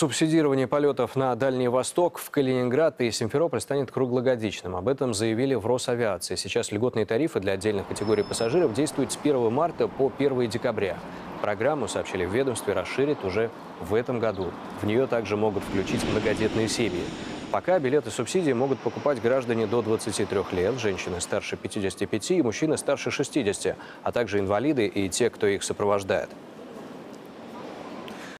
Субсидирование полетов на Дальний Восток в Калининград и Симферополь станет круглогодичным. Об этом заявили в Росавиации. Сейчас льготные тарифы для отдельных категорий пассажиров действуют с 1 марта по 1 декабря. Программу, сообщили в ведомстве, расширят уже в этом году. В нее также могут включить многодетные семьи. Пока билеты субсидии могут покупать граждане до 23 лет, женщины старше 55 и мужчины старше 60, а также инвалиды и те, кто их сопровождает.